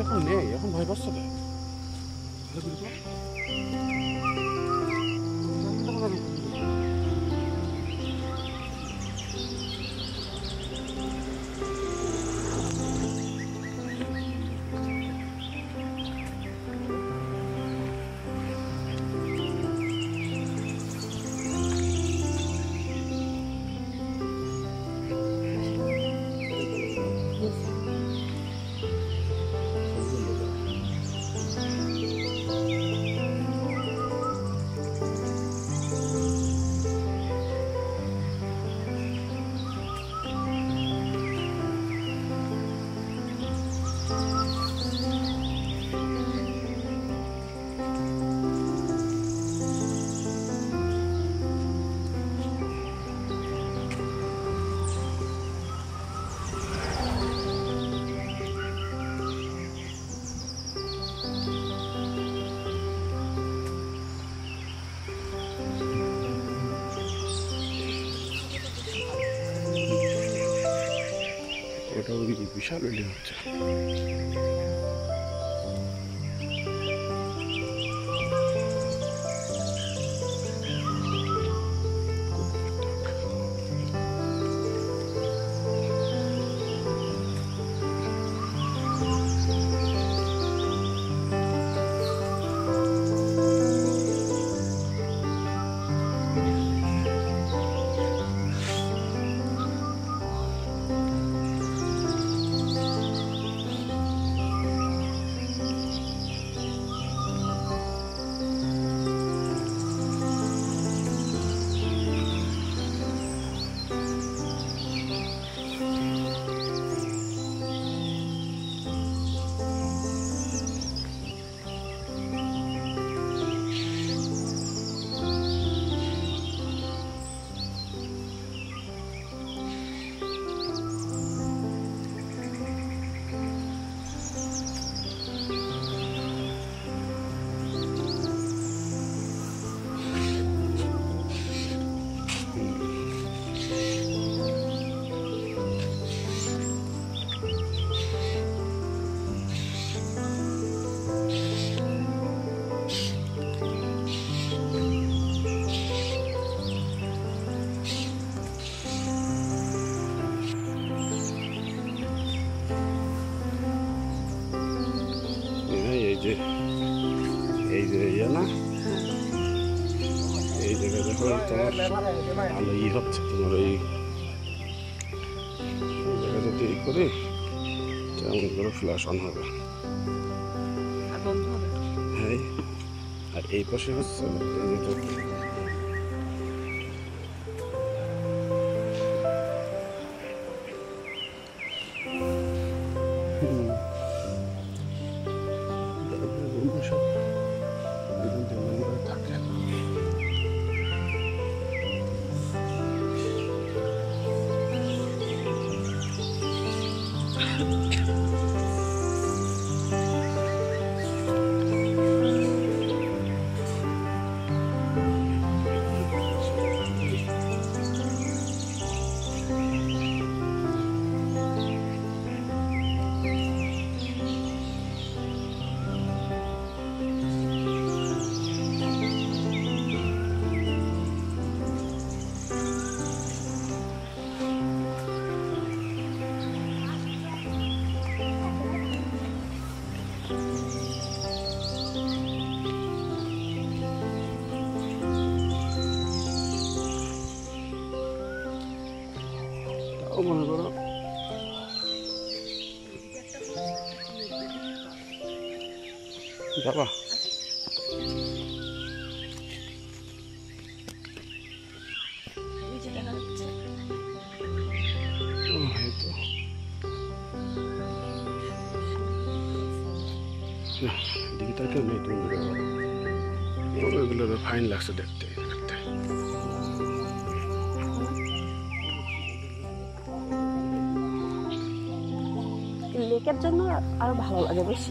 কেউ তো এখন নেই এখন ভয় পাচ্ছ তো ভালো করে তো। ওটা ওই এই তোমার ভালো ই হচ্ছে তোমার এই এই জায়গায় যদি ই করি তেমন করে ফ্ল্যাশ অন হবে হ্যাঁ আর এই পাশে হচ্ছে মনে করো। যাবা? ফাইন লাগছে দেখতে। দেখতে লেকের জন্য আরও ভালো লাগে বেশি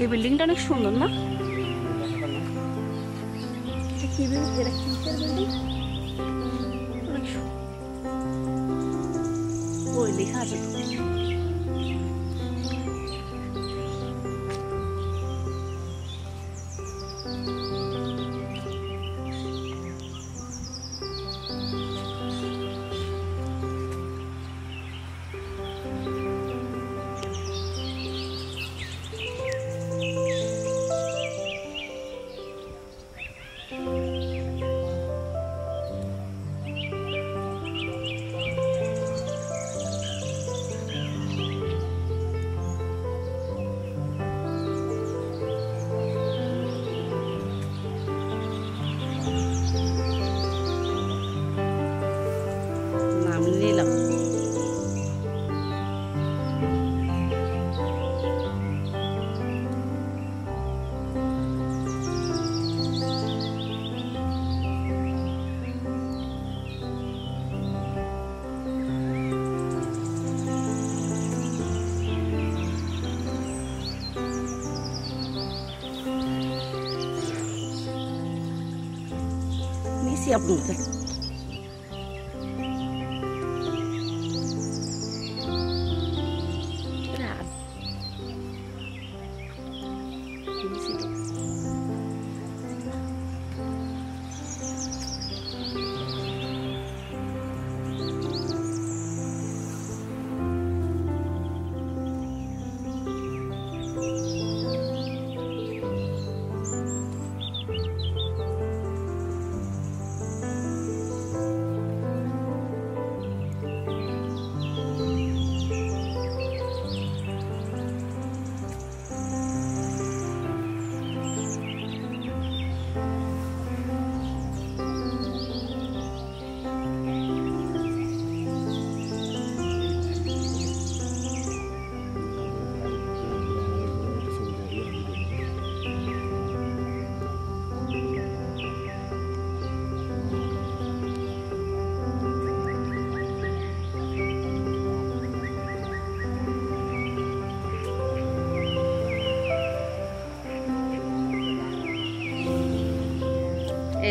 এই বিল্ডিংটা অনেক সুন্দর না? এটা কি বিল- এটা কিসের বিল্ডিং? অনেক সুন্দর ওই লেখা আছে। अपनी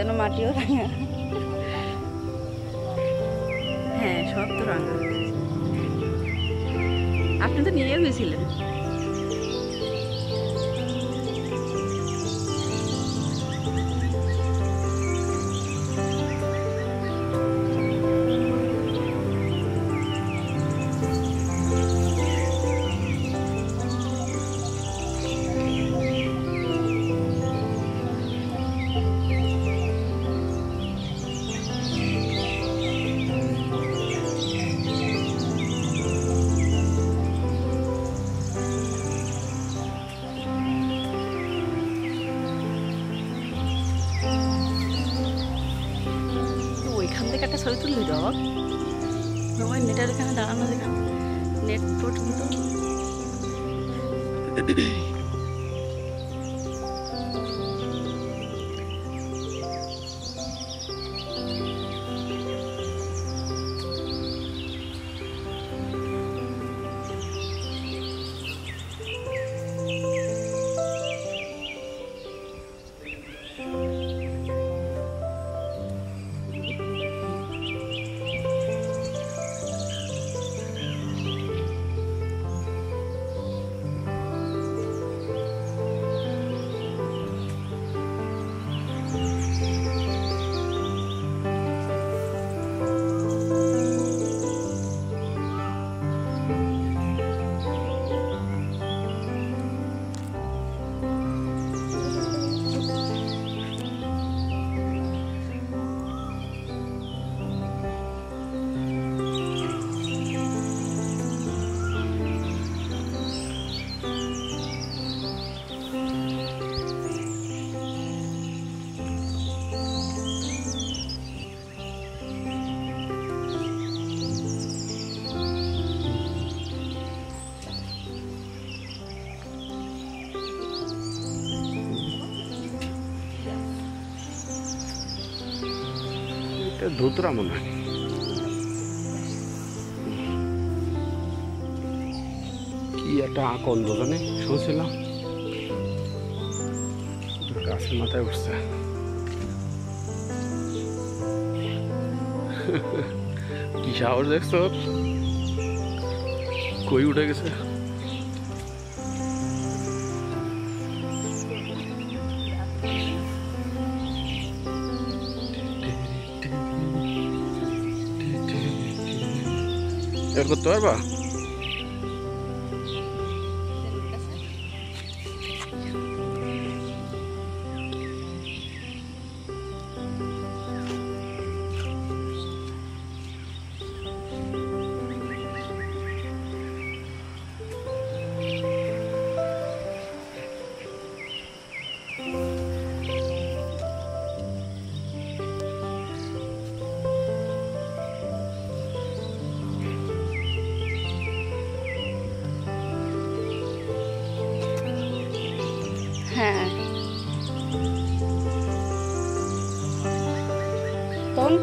যেন মাটিও রাঙা। হ্যাঁ সব তো রাঙা। আপনি তো নিয়ে গেছিলেন। থেকে একটা ছবি তুললি তো বাবা ওই নেটের এখানে দাঁড়ানো যেখানে নেট পর্যন্ত ধুতরা মনে হয়। কি একটা আকন্দ জানে, শুনছিলাম। গাছের মাথায় উঠছে। কি সাহস দেখছ? কই উঠে গেছে? Pergo Torba.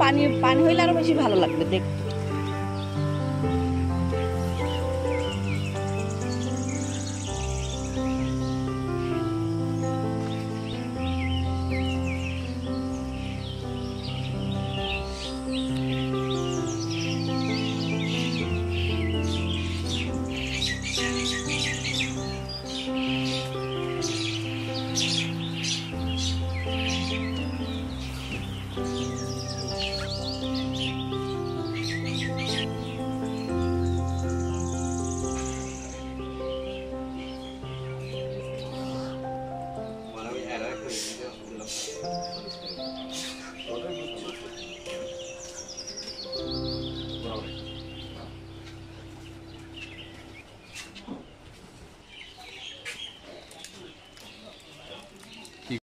পানি পানি হইলে আরও বেশি ভালো লাগবে দেখতে।